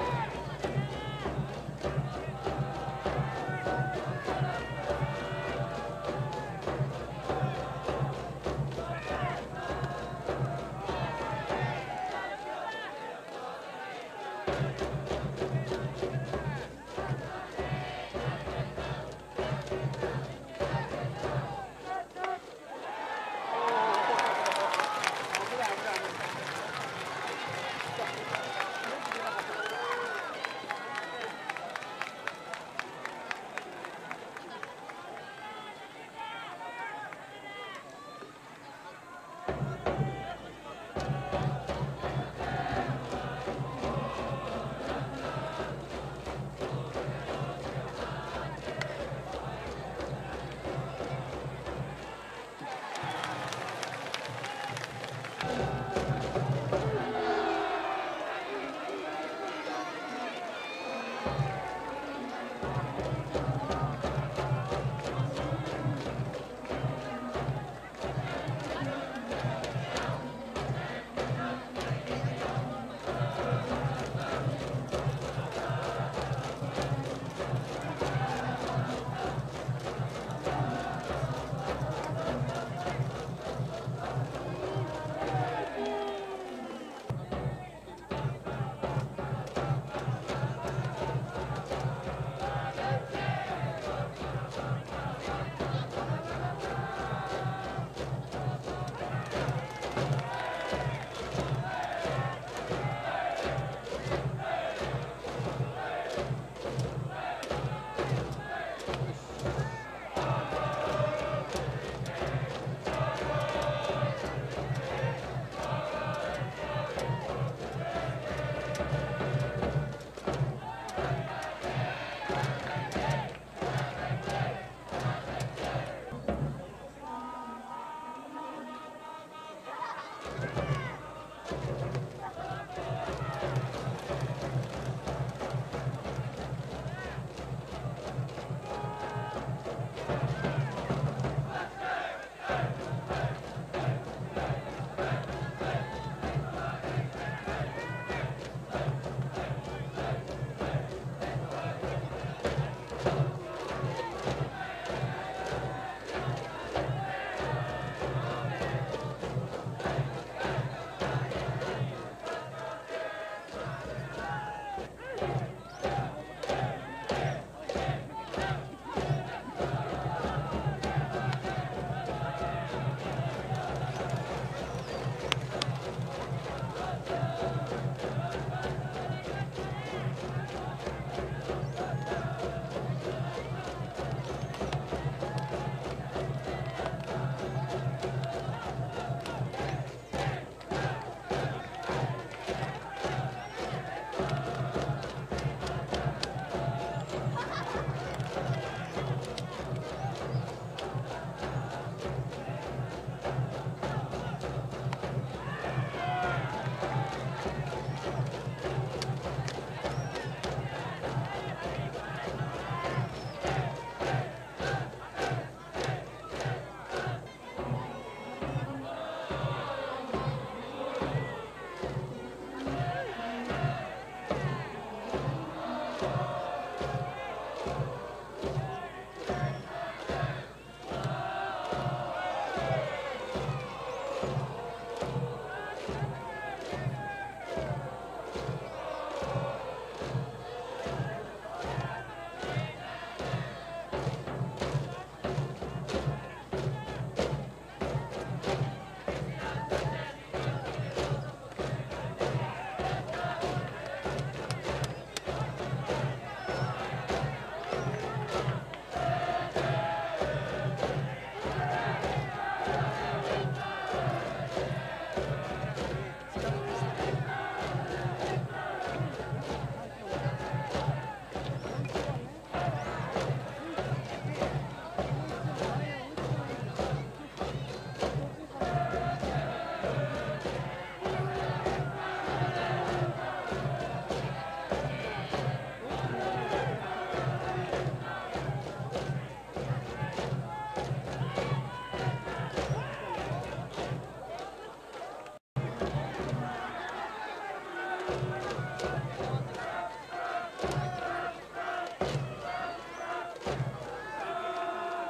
You.